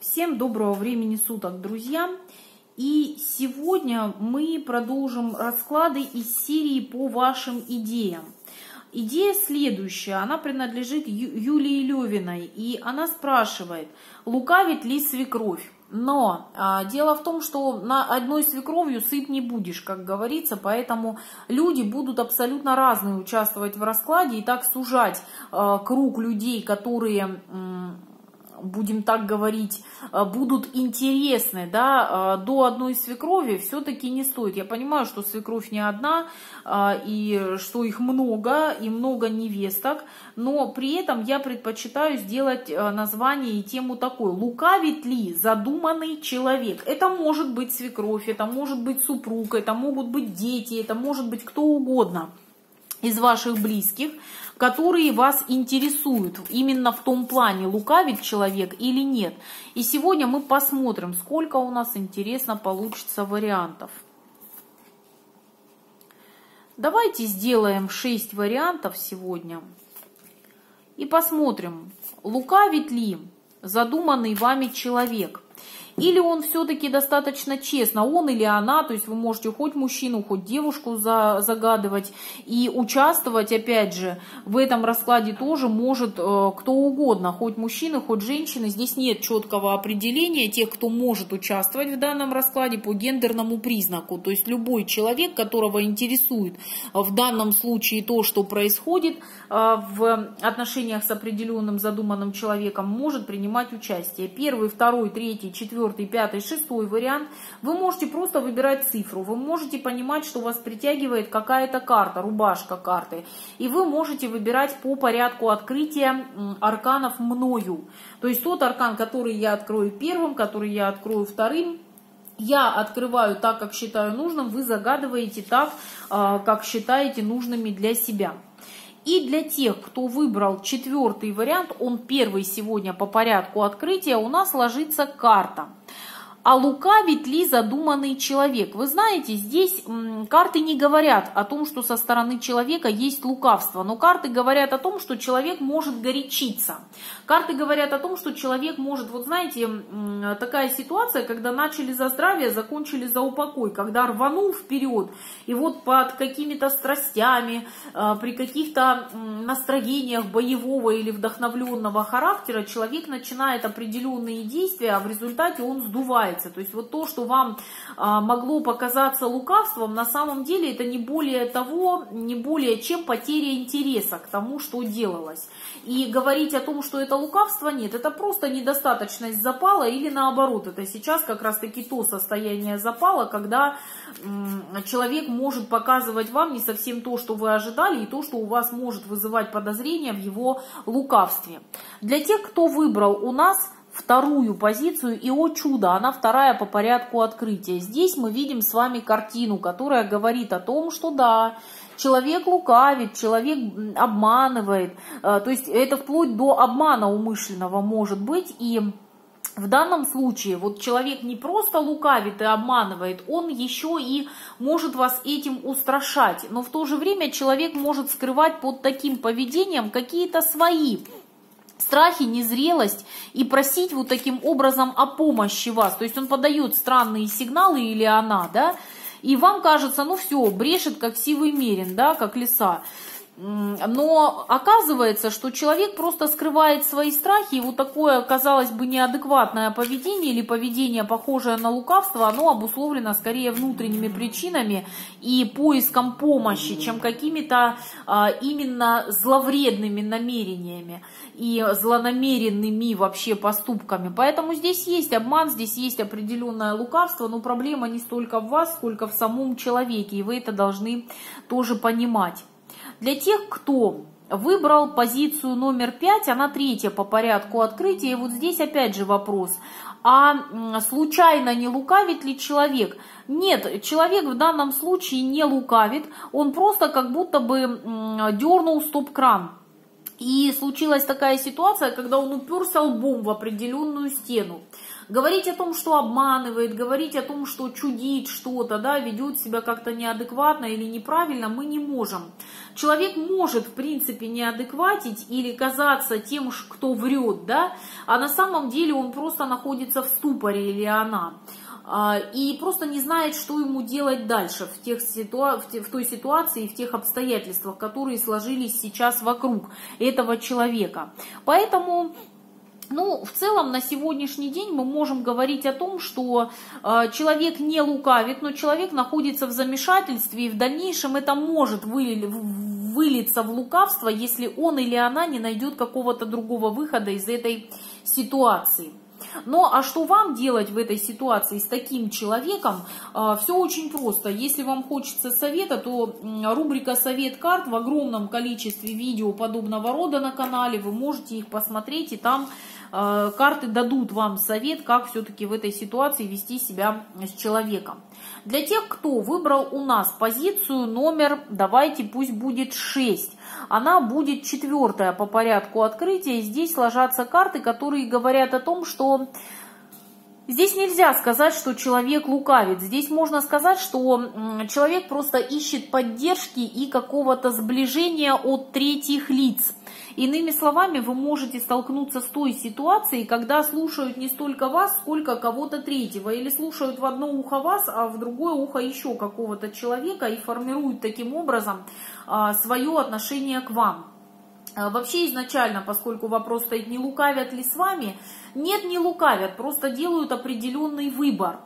Всем доброго времени суток, друзья! И сегодня мы продолжим расклады из серии по вашим идеям. Идея следующая, она принадлежит Ю- Юлии Левиной, и она спрашивает, лукавит ли свекровь? Но а, дело в том, что на одной свекровью сыт не будешь, как говорится, поэтому люди будут абсолютно разные участвовать в раскладе и так сужать а, круг людей, которые... М- будем так говорить, э, будут интересны, да, э, до одной свекрови все-таки не стоит. Я понимаю, что свекровь не одна, э, и что их много, и много невесток, но при этом я предпочитаю сделать название и тему такой. Лукавит ли задуманный человек? Это может быть свекровь, это может быть супруг, это могут быть дети, это может быть кто угодно из ваших близких, которые вас интересуют именно в том плане, лукавит человек или нет. И сегодня мы посмотрим, сколько у нас интересно получится вариантов. Давайте сделаем 6 вариантов сегодня и посмотрим, лукавит ли задуманный вами человек – или он все-таки достаточно честно, он или она, то есть вы можете хоть мужчину, хоть девушку за, загадывать и участвовать, опять же, в этом раскладе тоже может э, кто угодно, хоть мужчина, хоть женщина. Здесь нет четкого определения тех, кто может участвовать в данном раскладе по гендерному признаку. То есть любой человек, которого интересует в данном случае то, что происходит э, в отношениях с определенным задуманным человеком, может принимать участие. Первый, второй, третий, четвертый четвертый, пятый, шестой вариант, вы можете просто выбирать цифру, вы можете понимать, что вас притягивает какая-то карта, рубашка карты, и вы можете выбирать по порядку открытия арканов мною. То есть тот аркан, который я открою первым, который я открою вторым, я открываю так, как считаю нужным, вы загадываете так, а, как считаете нужными для себя. И для тех, кто выбрал четвертый вариант, он первый сегодня по порядку открытия, у нас ложится карта – а лукавит ли задуманный человек? Вы знаете, здесь карты не говорят о том, что со стороны человека есть лукавство, но карты говорят о том, что человек может горячиться. Карты говорят о том, что человек может, вот знаете, такая ситуация, когда начали за здравие, закончили за упокой, когда рванул вперед, и вот под какими-то страстями, а, при каких-то настроениях боевого или вдохновленного характера человек начинает определенные действия, а в результате он сдувает сбывается. То есть вот то, что вам а, могло показаться лукавством, на самом деле это не более того, не более чем потеря интереса к тому, что делалось. И говорить о том, что это лукавство, нет, это просто недостаточность запала или наоборот, это сейчас как раз таки то состояние запала, когда человек может показывать вам не совсем то, что вы ожидали, и то, что у вас может вызывать подозрения в его лукавстве. Для тех, кто выбрал у нас вторую позицию, и, о чудо, она вторая по порядку открытия. Здесь мы видим с вами картину, которая говорит о том, что да, человек лукавит, человек обманывает, э, то есть это вплоть до обмана умышленного может быть, и в данном случае вот человек не просто лукавит и обманывает, он еще и может вас этим устрашать, но в то же время человек может скрывать под таким поведением какие-то свои страхи, незрелость и просить вот таким образом о помощи вас. То есть он подает странные сигналы или она, да, и вам кажется, ну все, брешет как сивый мерин, да, как лиса. Но оказывается, что человек просто скрывает свои страхи, и вот такое, казалось бы, неадекватное поведение или поведение, похожее на лукавство, оно обусловлено скорее внутренними причинами и поиском помощи, чем какими-то а, именно зловредными намерениями и злонамеренными вообще поступками. Поэтому здесь есть обман, здесь есть определенное лукавство, но проблема не столько в вас, сколько в самом человеке, и вы это должны тоже понимать. Для тех, кто выбрал позицию номер 5, она третья по порядку открытия. И вот здесь опять же вопрос, а случайно не лукавит ли человек? Нет, человек в данном случае не лукавит, он просто как будто бы дернул стоп-кран. И случилась такая ситуация, когда он уперся лбом в определенную стену. Говорить о том, что обманывает, говорить о том, что чудит что-то, да, ведет себя как-то неадекватно или неправильно, мы не можем. Человек может, в принципе, неадекватить или казаться тем, кто врет, да, а на самом деле он просто находится в ступоре или она. А, и просто не знает, что ему делать дальше в, тех ситуа... в той ситуации, в тех обстоятельствах, которые сложились сейчас вокруг этого человека. Поэтому ну, в целом на сегодняшний день мы можем говорить о том, что э, человек не лукавит, но человек находится в замешательстве, и в дальнейшем это может выли, вылиться в лукавство, если он или она не найдет какого-то другого выхода из этой ситуации. Ну а что вам делать в этой ситуации с таким человеком? А, Все очень просто. Если вам хочется совета, то рубрика «Совет карт» в огромном количестве видео подобного рода на канале. Вы можете их посмотреть, и там карты дадут вам совет, как все-таки в этой ситуации вести себя с человеком. Для тех, кто выбрал у нас позицию номер, давайте пусть будет 6 она будет четвертая по порядку открытия. Здесь ложатся карты, которые говорят о том, что Здесь нельзя сказать, что человек лукавит. Здесь можно сказать, что человек просто ищет поддержки и какого-то сближения от третьих лиц. Иными словами, вы можете столкнуться с той ситуацией, когда слушают не столько вас, сколько кого-то третьего. Или слушают в одно ухо вас, а в другое ухо еще какого-то человека и формируют таким образом а, свое отношение к вам. А, вообще изначально, поскольку вопрос стоит, не лукавят ли с вами, нет, не лукавят, просто делают определенный выбор.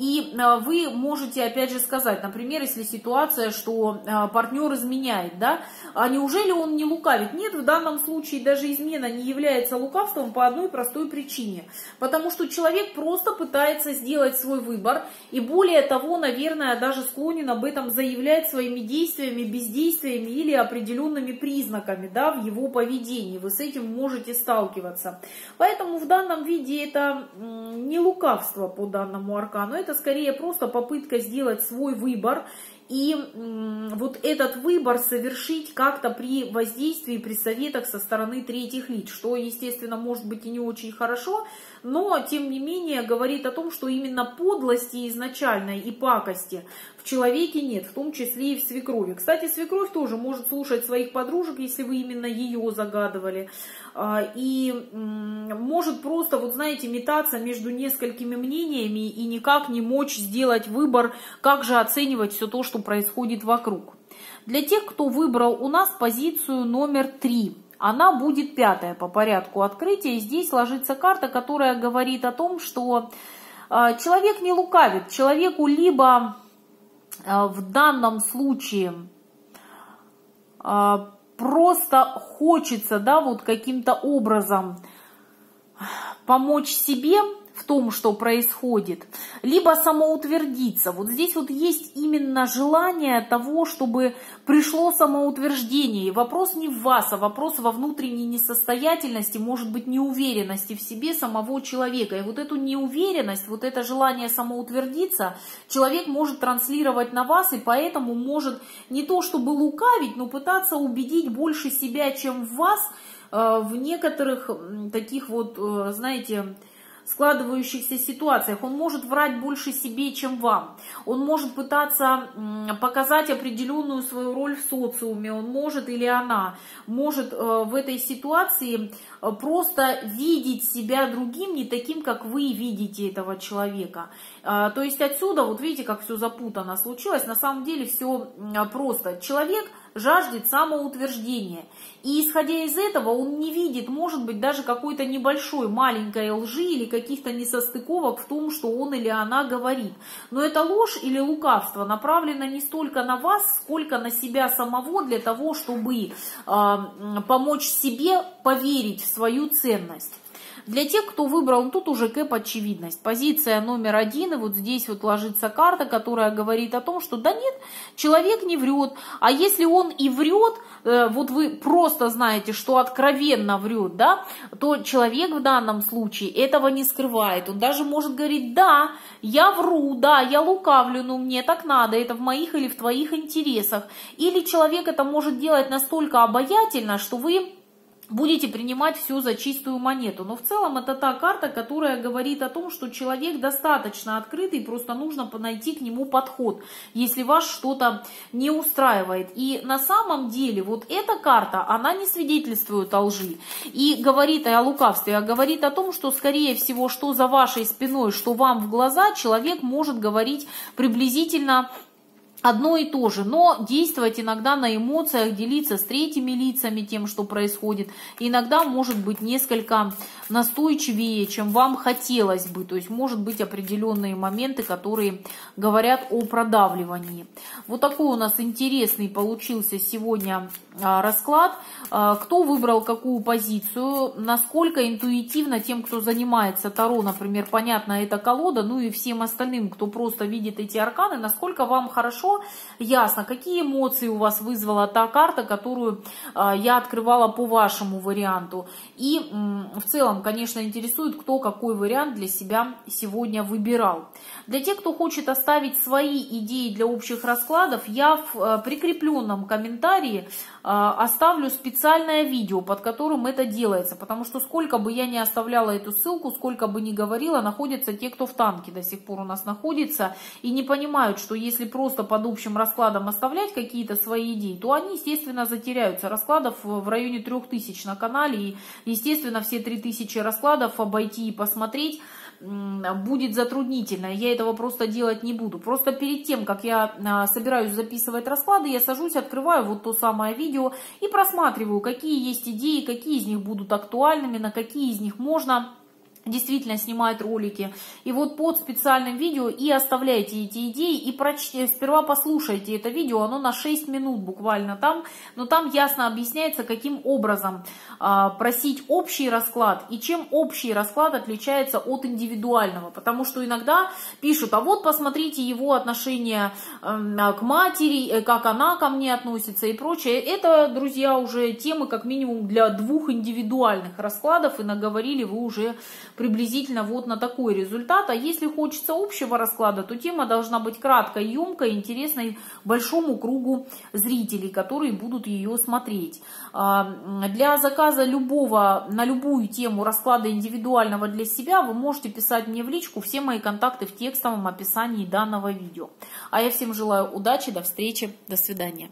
И а, вы можете, опять же, сказать, например, если ситуация, что а, партнер изменяет, да, а неужели он не лукавит? Нет, в данном случае даже измена не является лукавством по одной простой причине. Потому что человек просто пытается сделать свой выбор, и более того, наверное, даже склонен об этом заявлять своими действиями, бездействиями или определенными признаками, да, в его поведении. Вы с этим можете сталкиваться. Поэтому в данном виде это не лукавство по данному аркану, это это скорее просто попытка сделать свой выбор и вот этот выбор совершить как-то при воздействии, при советах со стороны третьих лиц, что, естественно, может быть и не очень хорошо, но, тем не менее, говорит о том, что именно подлости изначальной и пакости в человеке нет, в том числе и в свекрови. Кстати, свекровь тоже может слушать своих подружек, если вы именно ее загадывали, а, и может просто, вот знаете, метаться между несколькими мнениями и никак не мочь сделать выбор, как же оценивать все то, что происходит вокруг. Для тех, кто выбрал у нас позицию номер три, она будет пятая по порядку открытия. Здесь ложится карта, которая говорит о том, что а, человек не лукавит. Человеку либо в данном случае а, просто хочется, да, вот каким-то образом помочь себе, в том, что происходит, либо самоутвердиться. Вот здесь вот есть именно желание того, чтобы пришло самоутверждение. И вопрос не в вас, а вопрос во внутренней несостоятельности, может быть, неуверенности в себе самого человека. И вот эту неуверенность, вот это желание самоутвердиться, человек может транслировать на вас, и поэтому может не то чтобы лукавить, но пытаться убедить больше себя, чем в вас, э, в некоторых таких вот, э, знаете, складывающихся ситуациях. Он может врать больше себе, чем вам. Он может пытаться показать определенную свою роль в социуме. Он может или она может э, в этой ситуации э, просто видеть себя другим, не таким, как вы видите этого человека. А, то есть отсюда, вот видите, как все запутано случилось. На самом деле все просто. Человек жаждет самоутверждения. И исходя из этого, он не видит, может быть, даже какой-то небольшой, маленькой лжи или каких-то несостыковок в том, что он или она говорит. Но эта ложь или лукавство направлено не столько на вас, сколько на себя самого для того, чтобы э, помочь себе поверить в свою ценность. Для тех, кто выбрал, ну, тут уже кэп очевидность. Позиция номер один, и вот здесь вот ложится карта, которая говорит о том, что да нет, человек не врет. А если он и врет, э, вот вы просто знаете, что откровенно врет, да, то человек в данном случае этого не скрывает. Он даже может говорить, да, я вру, да, я лукавлю, но мне так надо, это в моих или в твоих интересах. Или человек это может делать настолько обаятельно, что вы будете принимать все за чистую монету. Но в целом это та карта, которая говорит о том, что человек достаточно открытый, просто нужно найти к нему подход, если вас что-то не устраивает. И на самом деле вот эта карта, она не свидетельствует о лжи и говорит о лукавстве, а говорит о том, что скорее всего, что за вашей спиной, что вам в глаза, человек может говорить приблизительно одно и то же, но действовать иногда на эмоциях, делиться с третьими лицами тем, что происходит, иногда может быть несколько настойчивее, чем вам хотелось бы, то есть может быть определенные моменты, которые говорят о продавливании. Вот такой у нас интересный получился сегодня а, расклад. А, кто выбрал какую позицию, насколько интуитивно тем, кто занимается Таро, например, понятно, это колода, ну и всем остальным, кто просто видит эти арканы, насколько вам хорошо, ясно, какие эмоции у вас вызвала та карта, которую а, я открывала по вашему варианту. И в целом, конечно, интересует, кто какой вариант для себя сегодня выбирал. Для тех, кто хочет оставить свои идеи для общих раскладов, я в прикрепленном комментарии оставлю специально специальное видео, под которым это делается, потому что сколько бы я не оставляла эту ссылку, сколько бы ни говорила, находятся те, кто в танке до сих пор у нас находится, и не понимают, что если просто под общим раскладом оставлять какие-то свои идеи, то они, естественно, затеряются. Раскладов в районе 3000 на канале, и, естественно, все 3000 раскладов обойти и посмотреть – будет затруднительно. Я этого просто делать не буду. Просто перед тем, как я а, собираюсь записывать расклады, я сажусь, открываю вот то самое видео и просматриваю, какие есть идеи, какие из них будут актуальными, на какие из них можно действительно снимает ролики. И вот под специальным видео и оставляйте эти идеи и прочтите, сперва послушайте это видео, оно на 6 минут буквально там, но там ясно объясняется, каким образом а, просить общий расклад и чем общий расклад отличается от индивидуального, потому что иногда пишут, а вот посмотрите его отношение э, к матери, э, как она ко мне относится и прочее. Это, друзья, уже темы как минимум для двух индивидуальных раскладов и наговорили вы уже приблизительно вот на такой результат. А если хочется общего расклада, то тема должна быть краткой, емкой, интересной большому кругу зрителей, которые будут ее смотреть. А, для заказа любого, на любую тему расклада индивидуального для себя вы можете писать мне в личку. Все мои контакты в текстовом описании данного видео. А я всем желаю удачи, до встречи, до свидания.